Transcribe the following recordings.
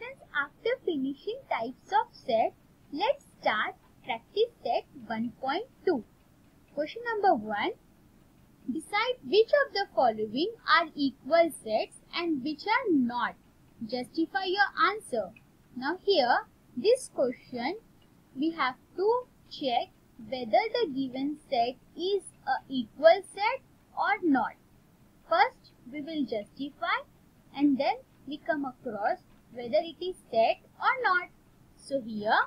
After finishing types of set, let's start practice set 1.2. Question number 1. Decide which of the following are equal sets and which are not. Justify your answer. Now here, this question, we have to check whether the given set is a equal set or not. First, we will justify and then we come across whether it is set or not. So here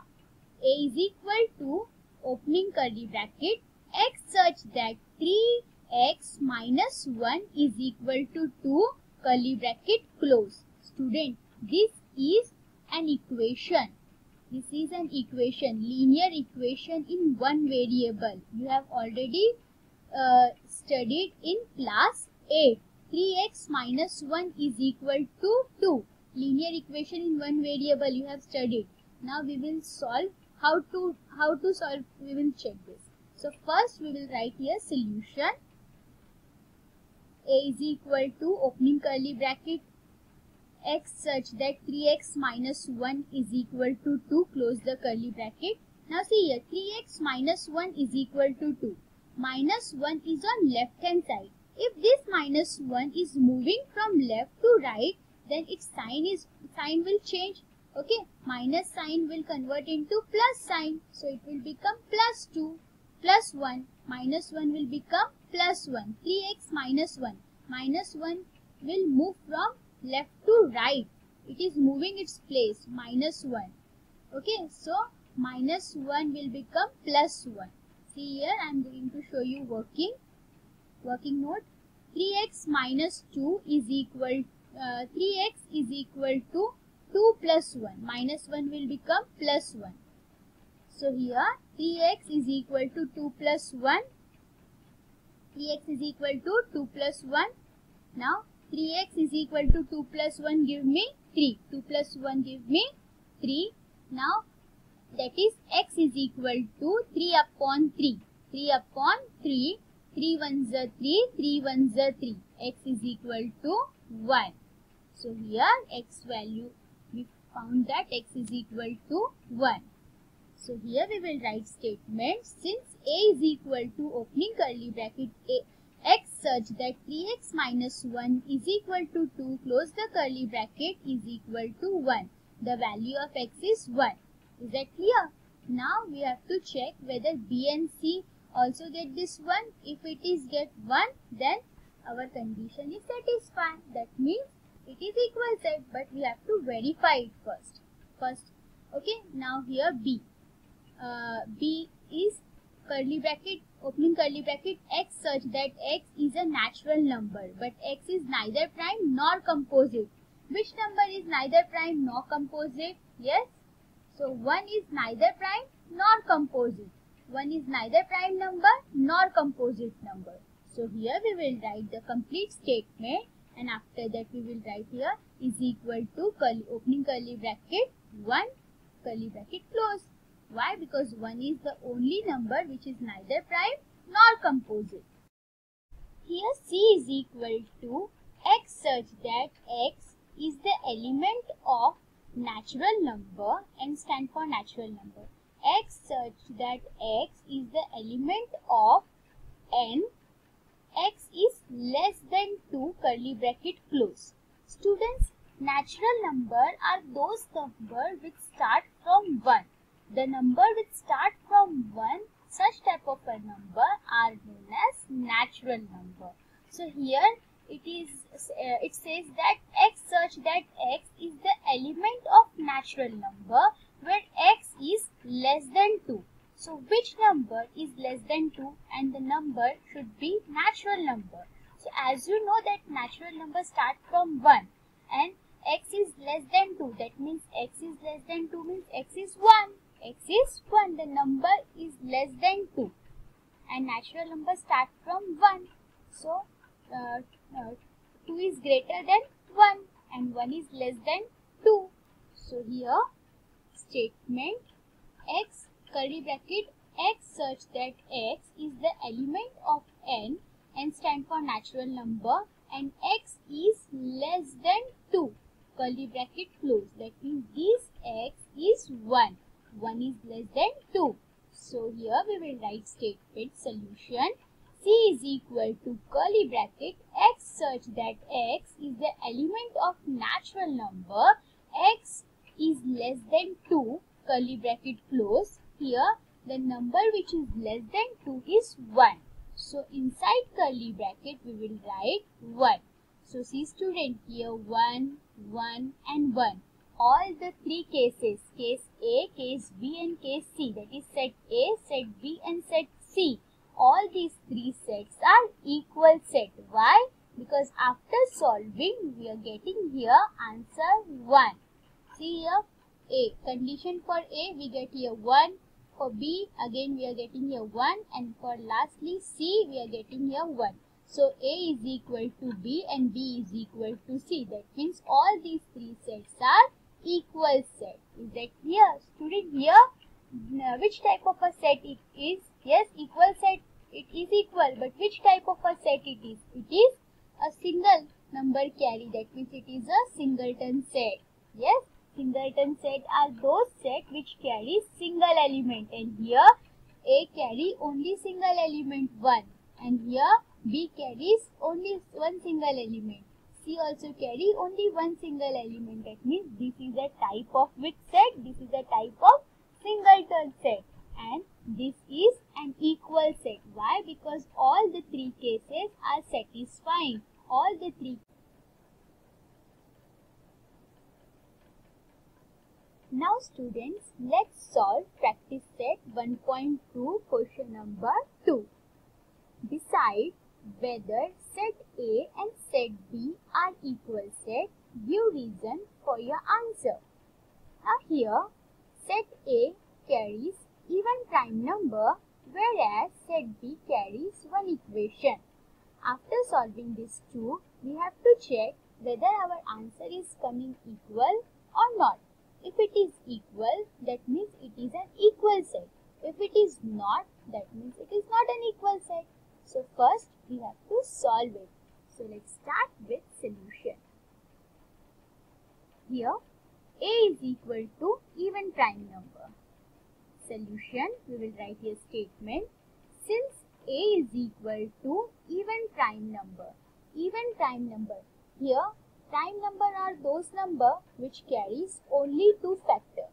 a is equal to opening curly bracket x such that 3x minus 1 is equal to 2 curly bracket close. Student, this is an equation. This is an equation, linear equation in one variable. You have already uh, studied in class 8. 3x minus 1 is equal to 2 linear equation in one variable you have studied. Now we will solve how to how to solve we will check this. So first we will write here solution. A is equal to opening curly bracket x such that 3x minus 1 is equal to 2 close the curly bracket. Now see here 3x minus 1 is equal to 2. Minus 1 is on left hand side. If this minus 1 is moving from left to right then its sign is sign will change okay minus sign will convert into plus sign so it will become plus 2 plus 1 minus 1 will become plus 1 3x minus 1 minus 1 will move from left to right. It is moving its place minus 1 okay. So minus 1 will become plus 1 see here i am going to show you working working note 3x minus 2 is equal uh, 3x is equal to 2 plus 1. Minus 1 will become plus 1. So here 3x is equal to 2 plus 1. 3x is equal to 2 plus 1. Now 3x is equal to 2 plus 1 give me 3. 2 plus 1 give me 3. Now that is x is equal to 3 upon 3. 3 upon 3. 3 ones are 3. 3 ones are 3. x is equal to 1. So here x value, we found that x is equal to 1. So here we will write statement since a is equal to opening curly bracket a x such that 3x minus 1 is equal to 2 close the curly bracket is equal to 1. The value of x is 1. Is that clear? Now we have to check whether b and c also get this 1. If it is get 1 then our condition is satisfied. That means it is equal set but we have to verify it first. First okay now here b. Uh, b is curly bracket opening curly bracket x such that x is a natural number but x is neither prime nor composite. Which number is neither prime nor composite? Yes. So 1 is neither prime nor composite. 1 is neither prime number nor composite number. So here we will write the complete statement and after that we will write here is equal to curly opening curly bracket 1 curly bracket close. Why? Because 1 is the only number which is neither prime nor composite. Here c is equal to x such that x is the element of natural number and stand for natural number. x such that x is the element of n x is less than 2 curly bracket close. Students, natural number are those number which start from 1. The number which start from 1, such type of a number are known as natural number. So here it is uh, it says that x such that x is the element of natural number where x is less than 2. So which number is less than 2 and the number should be natural number. So as you know that natural number start from 1 and x is less than 2 that means x is less than 2 means x is 1. x is 1 the number is less than 2 and natural number start from 1. So uh, uh, 2 is greater than 1 and 1 is less than 2. So here statement x curly bracket x such that x is the element of n and stand for natural number and x is less than 2 curly bracket close. That means this x is 1. 1 is less than 2. So here we will write statement solution c is equal to curly bracket x such that x is the element of natural number x is less than 2 curly bracket close. Here the number which is less than 2 is 1. So inside curly bracket we will write 1. So see student here 1, 1 and 1. All the three cases, case A, case B and case C that is set A, set B and set C. All these three sets are equal set. Why? Because after solving we are getting here answer 1. See here A. Condition for A we get here 1. For B again we are getting here 1 and for lastly C we are getting here 1. So A is equal to B and B is equal to C. That means all these three sets are equal set. Is that clear? Student here, uh, which type of a set it is? Yes, equal set. It is equal. But which type of a set it is? It is a single number carry. That means it is a singleton set. Yes, singleton set are those set which carry single element. And here A carry only single element 1. And here B carries only one single element. C also carry only one single element. That means this is a type of which set? This is a type of singleton set. And this is an equal set. Why? Because all the three cases are satisfying. All the three Now students, let's solve practice set 1.2 question number 2. Decide whether set A and set B are equal set, give reason for your answer. Now here, set A carries even prime number whereas set B carries one equation. After solving these two, we have to check whether our answer is coming equal or not. If it is equal, that means it is an equal set. If it is not, that means it is not an equal set. So first we have to solve it. So let's start with solution. Here a is equal to even prime number. Solution we will write here statement since a is equal to even prime number. Even prime number. Here prime number are those number, which carries only two factor.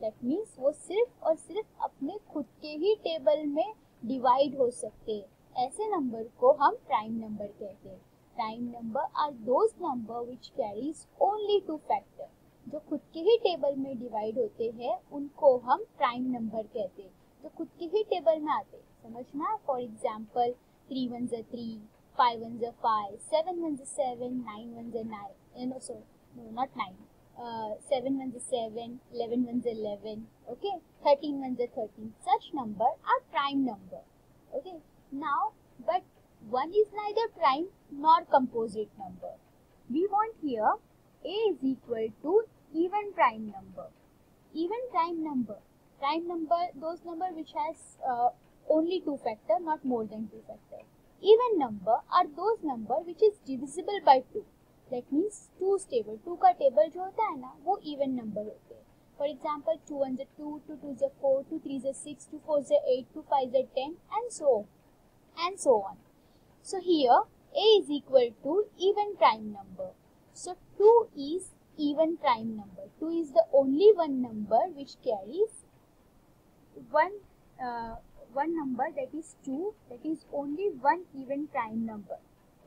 That means वो सिर्फ़ और सिर्फ़ अपने खुद के ही table में divide हो सकते हैं। ऐसे नंबर को हम प्राइम नंबर कहते हैं। Prime number are those number which carries only two factor जो खुद के ही टेबल में डिवाइड होते हैं, उनको हम प्राइम नंबर कहते हैं। जो खुद के ही टेबल में आते हैं। समझना? फॉर एग्ज़ाम्पल थ्री वन जो three 5 ones are 5, 7 ones are 7, 9 ones are 9, and no, sorry, no, not 9, uh, 7 ones are 7, 11 ones are 11, okay, 13 ones are 13. Such number are prime number, okay. Now, but 1 is neither prime nor composite number. We want here A is equal to even prime number. Even prime number. Prime number, those number which has uh, only two factor, not more than two factor. Even number are those number which is divisible by 2. That means 2 table. 2 का table जो होता है ना वो even number होते हैं. For example, 2 1 is 2, 2 2 is 4, 2 3 is 6, 2 4 is 8, 2 5 is 10 and so on and so on. So here a is equal to even prime number. So 2 is even prime number. 2 is the only one number which carries one uh, one number that is 2 that is only one even prime number.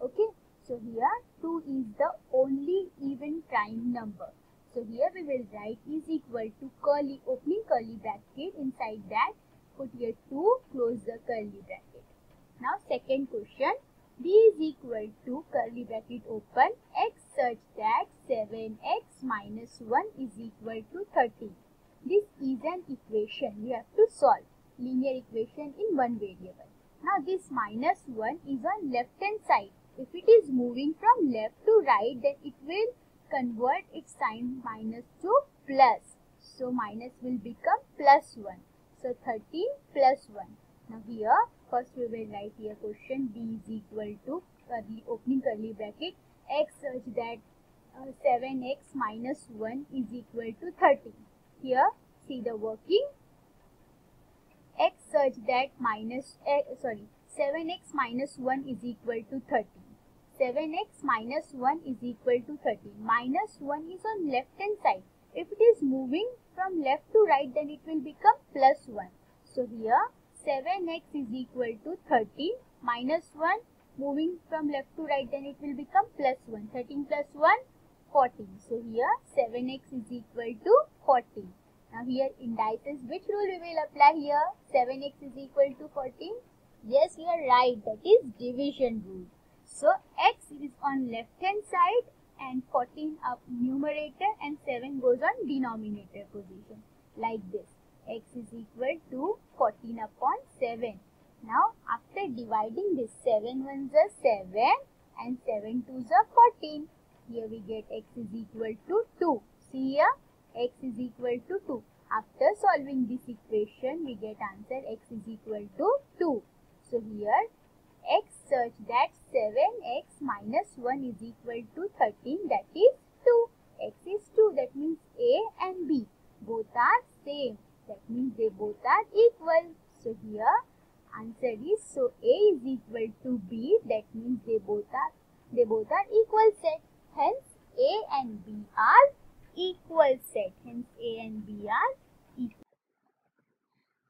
Okay. So here 2 is the only even prime number. So here we will write is equal to curly opening curly bracket inside that put here 2 close the curly bracket. Now second question. B is equal to curly bracket open x such that 7x minus 1 is equal to 30. This is an equation we have to solve. Linear equation in one variable. Now this minus 1 is on left hand side. If it is moving from left to right then it will convert its sign minus to plus. So minus will become plus 1. So 13 plus 1. Now here First we will write here question b is equal to curly opening curly bracket x such that uh, 7x minus 1 is equal to 13. Here, see the working. Such that minus, uh, sorry, 7x minus 1 is equal to 13. 7x minus 1 is equal to 13. Minus 1 is on left hand side. If it is moving from left to right, then it will become plus 1. So here, 7x is equal to 13 minus 1 moving from left to right then it will become plus 1 13 plus 1 14 so here 7x is equal to 14 now here indices which rule we will apply here? 7x is equal to 14 yes you are right. That is division rule. So x is on left hand side and 14 up numerator and 7 goes on denominator position. Like this. X is equal to 14 upon 7 now, after dividing this, 7 ones are 7 and 7 twos are 14. Here we get x is equal to 2. See here, x is equal to 2. After solving this equation, we get answer x is equal to 2. So here, x such that 7x minus 1 is equal to 13 that is 2. x is 2 that means a and b both are same that means they both are equal. So here answer is so A is equal to B that means they both are they both are equal set hence A and B are equal set hence A and B are equal.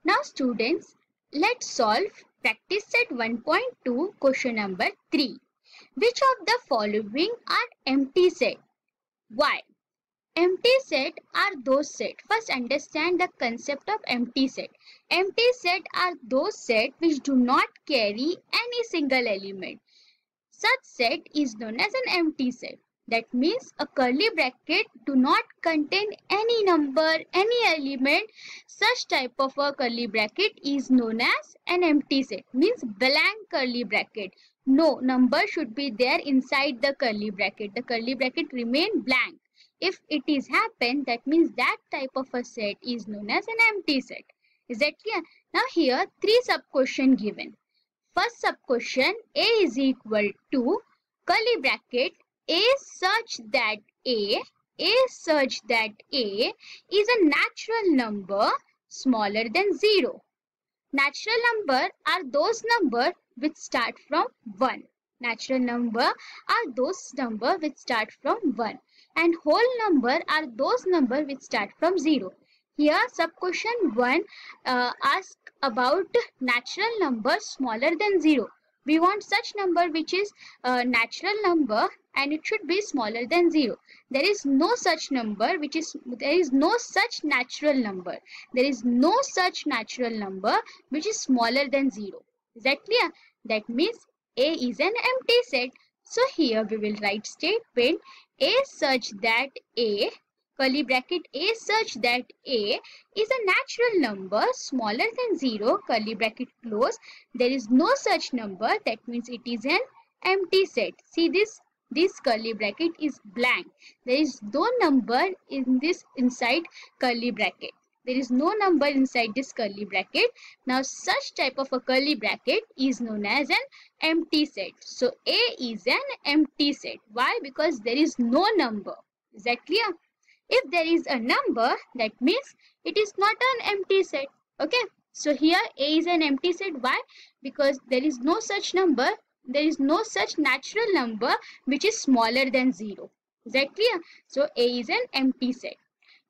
Now students let's solve practice set 1.2 question number 3. Which of the following are empty set? Why? Empty set are those set. First understand the concept of empty set. Empty set are those set which do not carry any single element. Such set is known as an empty set. That means a curly bracket do not contain any number, any element. Such type of a curly bracket is known as an empty set. Means blank curly bracket. No number should be there inside the curly bracket. The curly bracket remain blank. If it is happened, that means that type of a set is known as an empty set. Is that clear? Now here three sub question given. First sub question A is equal to curly bracket A such that A A such that A is a natural number smaller than 0. Natural number are those number which start from 1. Natural number are those number which start from 1 and whole number are those number which start from 0. Here sub question 1 uh, ask about natural number smaller than 0. We want such number which is a natural number and it should be smaller than 0. There is no such number which is there is no such natural number. There is no such natural number which is smaller than 0. Is that clear? That means A is an empty set. So here we will write statement A such that A curly bracket A such that A is a natural number smaller than 0 curly bracket close. There is no such number that means it is an empty set. See this this curly bracket is blank. There is no number in this inside curly bracket. There is no number inside this curly bracket. Now such type of a curly bracket is known as an empty set. So A is an empty set. Why? Because there is no number. Is that clear? If there is a number, that means it is not an empty set. Okay. So here A is an empty set. Why? Because there is no such number. There is no such natural number which is smaller than 0. Is that clear? So A is an empty set.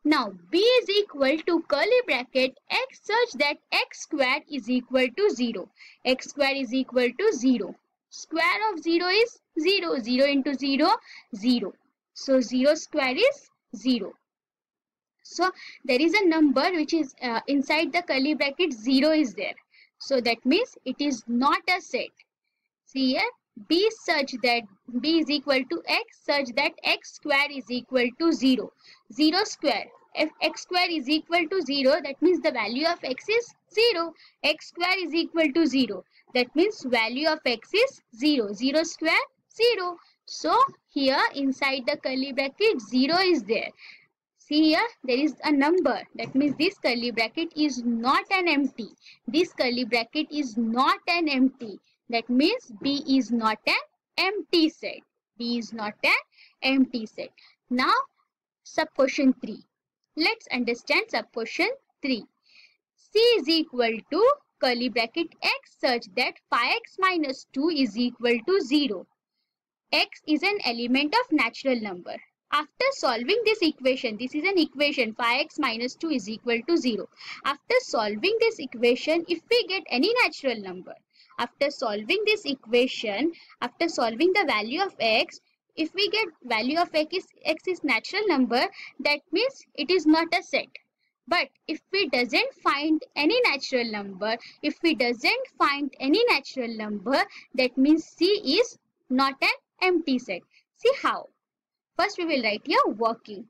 Now b is equal to curly bracket x such that x square is equal to 0. x square is equal to 0. Square of 0 is 0. 0 into 0, 0. So 0 square is 0. So there is a number which is uh, inside the curly bracket 0 is there. So that means it is not a set. See here b such that b is equal to x such that x square is equal to 0. 0 square. If x square is equal to 0, that means the value of x is 0. x square is equal to 0. That means value of x is 0. 0 square, 0. So, here inside the curly bracket, 0 is there. See here, there is a number. That means this curly bracket is not an empty. This curly bracket is not an empty. That means B is not an empty set. B is not an empty set. Now sub question 3. Let's understand sub question 3. C is equal to curly bracket x such that phi x minus 2 is equal to 0. X is an element of natural number. After solving this equation, this is an equation phi x minus 2 is equal to 0. After solving this equation, if we get any natural number, after solving this equation, after solving the value of x, if we get value of x is, x is natural number, that means it is not a set. But if we doesn't find any natural number, if we doesn't find any natural number, that means C is not an empty set. See how? First we will write here working.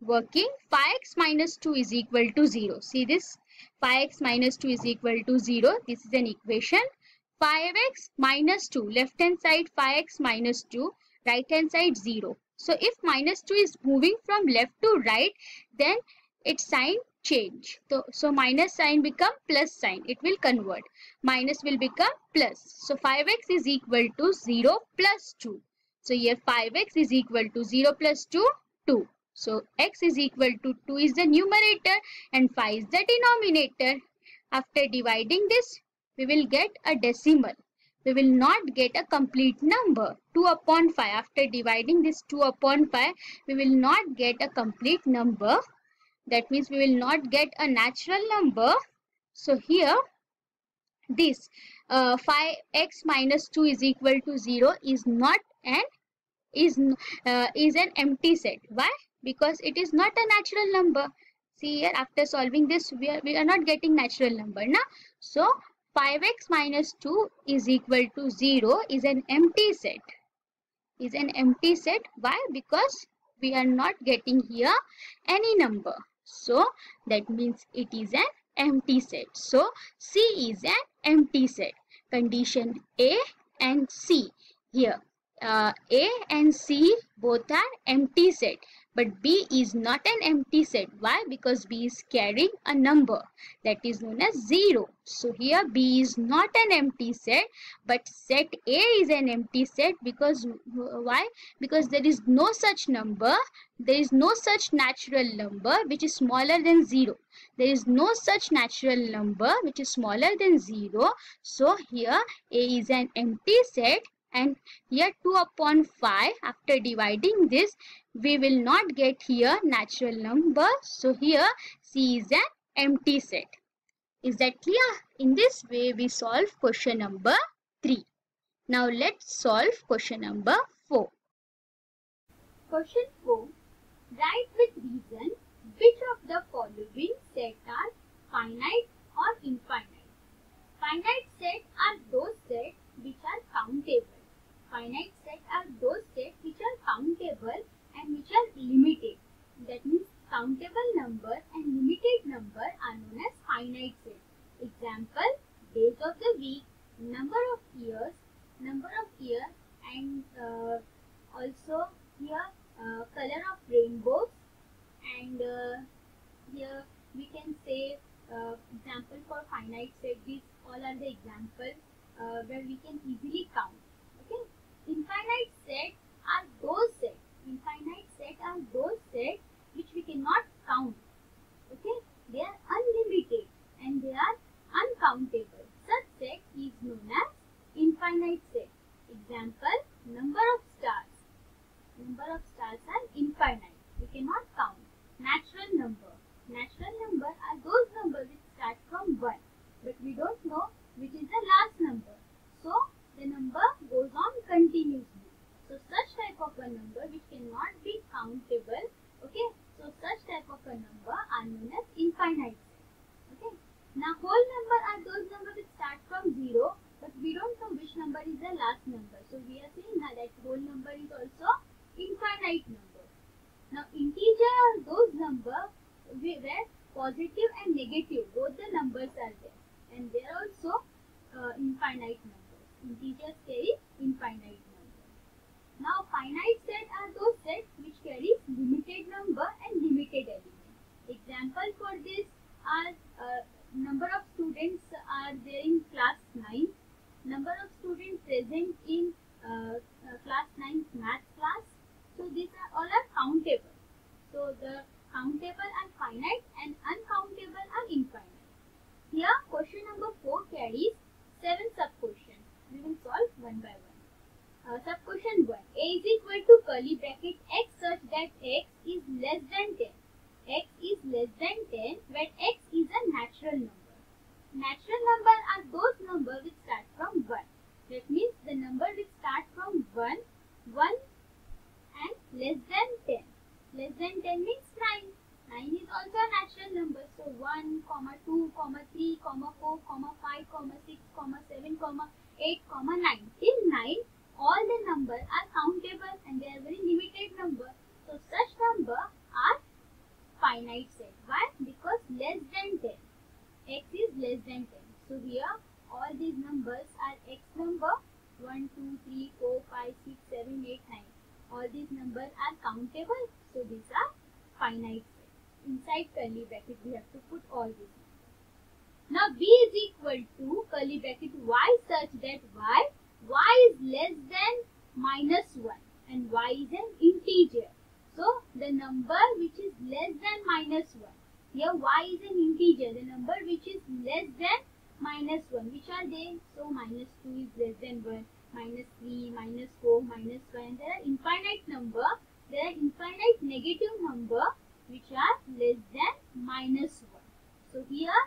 Working 5x minus 2 is equal to 0. See this? 5x minus 2 is equal to 0. This is an equation. 5x minus 2. Left hand side 5x minus 2. Right hand side 0. So if minus 2 is moving from left to right, then its sign change. So, so minus sign become plus sign. It will convert. Minus will become plus. So 5x is equal to 0 plus 2. So here 5x is equal to 0 plus 2, 2. So x is equal to 2 is the numerator and 5 is the denominator. After dividing this, we will get a decimal we will not get a complete number 2 upon 5 after dividing this 2 upon 5 we will not get a complete number that means we will not get a natural number so here this uh, 5x minus 2 is equal to 0 is not an is uh, is an empty set why because it is not a natural number see here after solving this we are, we are not getting natural number now so 5x minus 2 is equal to 0 is an empty set. Is an empty set. Why? Because we are not getting here any number. So that means it is an empty set. So C is an empty set. Condition A and C. Here uh, A and C both are empty set. But B is not an empty set. Why? Because B is carrying a number that is known as 0. So here B is not an empty set but set A is an empty set because why? Because there is no such number. There is no such natural number which is smaller than 0. There is no such natural number which is smaller than 0. So here A is an empty set and here 2 upon 5 after dividing this we will not get here natural number. So here c is an empty set. Is that clear? In this way we solve question number 3 now let's solve question number 4 question 4 write with reason which of the following set are finite or infinite? Finite sets are those sets which are countable finite sets are those sets which are countable and which are limited. That means countable number and limited number are known as finite sets. Example, days of the week, number of years, number of year and uh, also here uh, color of rainbows and uh, here we can say uh, example for finite set these all are the examples uh, where we can easily count Infinite sets are those sets. Infinite sets are those sets which we cannot count. Okay, they are unlimited and they are uncountable. Such set is known as infinite set. Example, number of stars. Number of stars are infinite. We cannot count. Natural number. Natural number are those numbers which start from 1. But we don't know which is the last number. So, the number goes on continuously. So such type of a number which cannot be countable, okay. So such type of a number are known as infinite okay. Now whole number are those numbers which start from 0 but we don't know which number is the last number. So we are saying now that whole number is also infinite number. Now integer are those numbers where positive and negative. Both the numbers are there. And they are also uh, infinite numbers. Integers carry infinite numbers. Now finite set are those sets which carry limited number and limited element. Example for this are uh, number of students are there in class 9, number of students present in uh, uh, class 9 math class so the countable are finite and uncountable are infinite. Here question number 4 carries 7 sub-questions. We will solve one by one. Uh, sub-question 1. A is equal to curly bracket x such that x is less than 10. x is less than 10 when bracket y such that y y is less than minus 1 and y is an integer. So the number which is less than minus 1. Here y is an integer. The number which is less than minus 1. Which are they? So minus 2 is less than 1. Minus 3, minus 4, minus 1. There are infinite number. There are infinite negative number which are less than minus 1. So here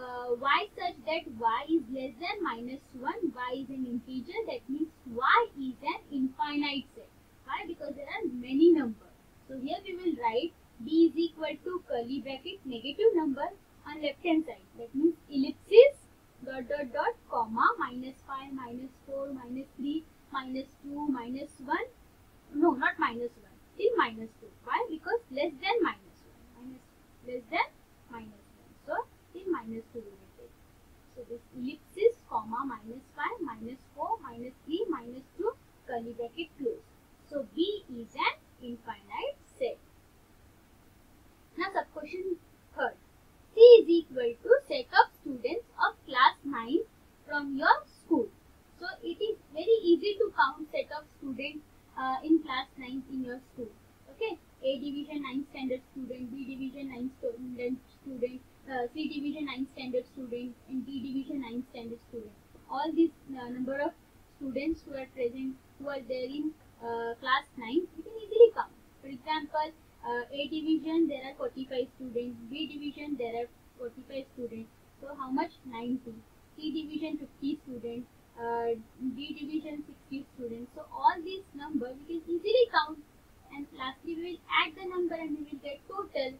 uh, y such that y is less than minus 1, y is an integer, that means y is an infinite set. Why? Because there are many numbers. So here we will write b is equal to curly bracket negative number on left hand side. That means ellipsis dot dot dot comma minus 5, minus 4, minus 3, minus 2, minus 1. No, not minus 1. Till minus 2. Why? Because less than minus 1. Minus less than minus 2 we will take. So this ellipsis comma minus 5 minus 4 minus 3 minus 2 curly bracket close. So B is an infinite set. Now sub question third. C is equal to set of students of class 9 from your school. So it is very easy to count set of students uh, in class 9 in your school. Okay. A division 9 standard student, B division 9 student, student, uh, C division 9 standard student and D division 9 standard student. All these uh, number of students who are present, who are there in uh, class 9, you can easily count. For example, uh, A division there are 45 students, B division there are 45 students. So how much? 90. C division 50 students, uh, D division 60 students. So all these numbers we can easily count and lastly we will add the number and we will get total.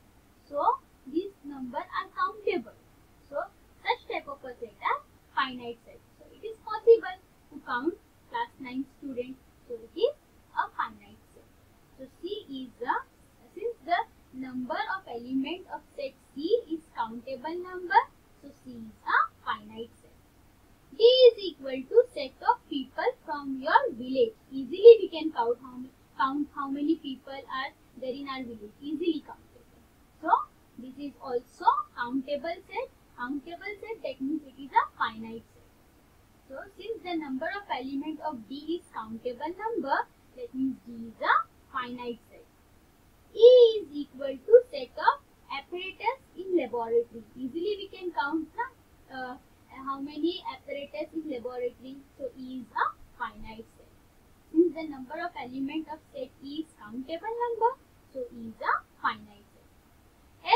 So these numbers are countable. So such type of a set are finite set. So it is possible to count class 9 students. So it is a finite set. So C is the since the number of element of set C is countable number. So C is a finite set. D is equal to set of people from your village. Easily we can count how count how many people are there in our village. Easily countable. So this is also countable set. Countable set that means it is a finite set. So since the number of element of D is countable number that means D is a finite set. E is equal to set of apparatus in laboratory. Easily we can count the, uh, how many apparatus in laboratory. So E is a finite set. Since the number of element of set E is countable number, so E is a finite set.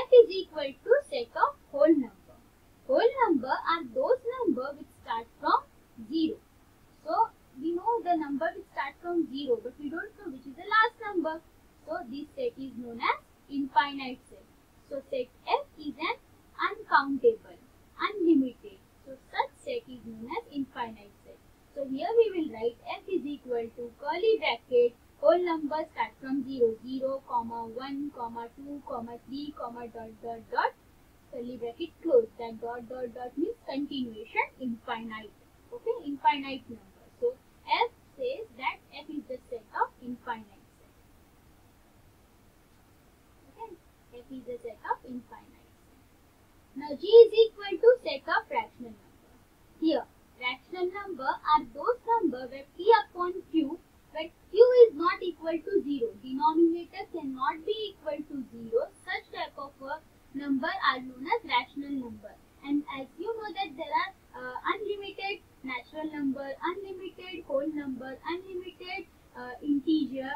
F is equal to set of whole number. Whole number are those number which start from 0. So, we know the number which start from 0 but we don't know which is the last number. So, this set is known as infinite set. So, set F is an uncountable, unlimited. So, such set is known as infinite set. So here we will write f is equal to curly bracket whole numbers start from 0, 0, comma 1, comma 2, comma 3, comma dot dot dot curly bracket close. That dot dot dot means continuation infinite. Okay, infinite number. So f says that f is the set of infinite set. Okay, f is the set of infinite set. Now g is equal to set of rational number. Here rational number are those number where p upon q where q is not equal to 0. Denominator cannot be equal to 0. Such type of a number are known as rational number. And as you know that there are uh, unlimited natural number, unlimited whole number, unlimited uh, integer